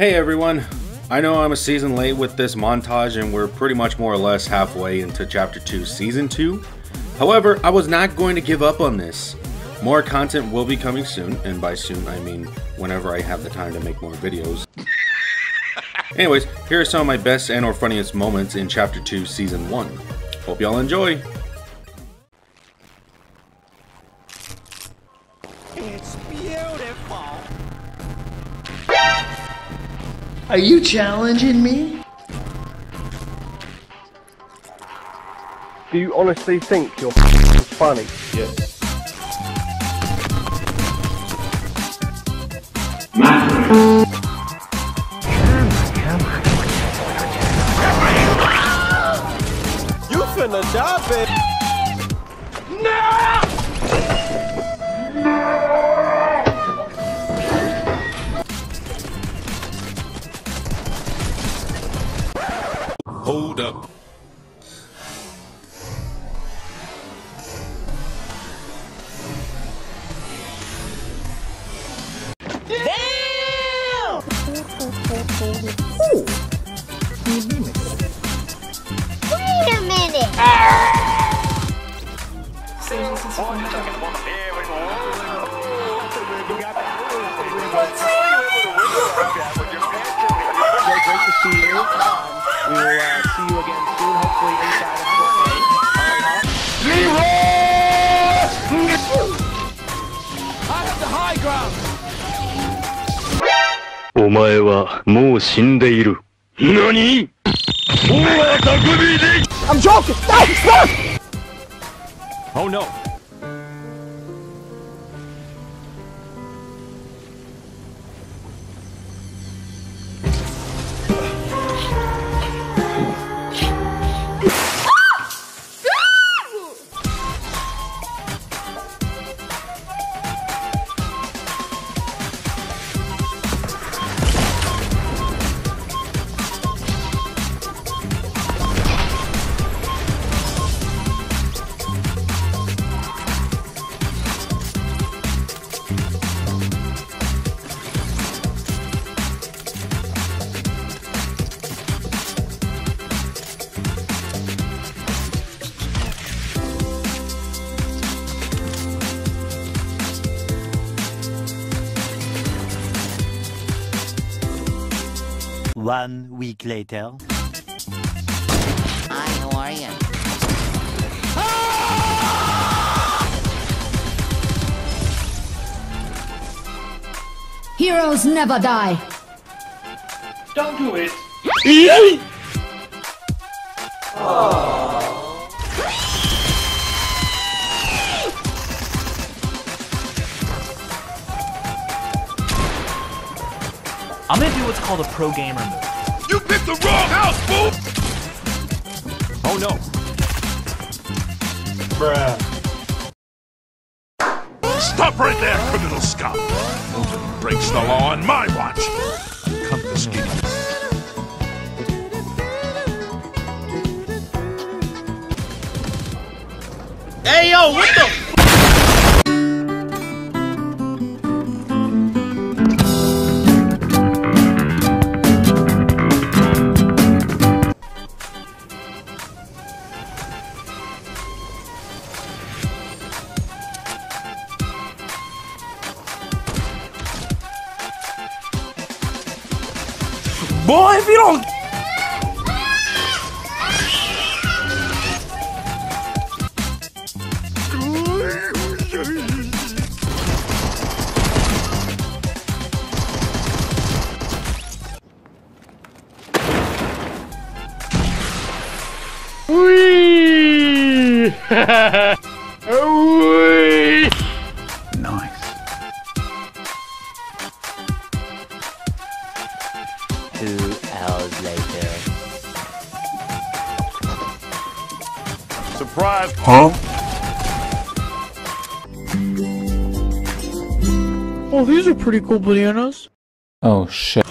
Hey everyone! I know I'm a season late with this montage and we're pretty much more or less halfway into Chapter 2 Season 2. However, I was not going to give up on this. More content will be coming soon, and by soon I mean whenever I have the time to make more videos. Anyways, here are some of my best and or funniest moments in Chapter 2 Season 1. Hope y'all enjoy! Are you challenging me? Do you honestly think you're funny? Yes. You finna die, baby. Hold up. Wait a minute! Um, uh, see you again soon, hopefully inside of Fortnite. I have the high ground. お前はもう死んでいる。何 I'm joking. No, no. Oh no. One week later. Hi, how are you? Heroes never die. I'm gonna do what's called a pro gamer move. You picked the wrong house, fool! Oh no. Bruh. Stop right there, criminal scum! Moving breaks the law on my watch. Come to skinny. Hey yo, what the Boy, if you don't. Two hours later. Surprise! Huh? Oh, these are pretty cool bananas. Oh shit.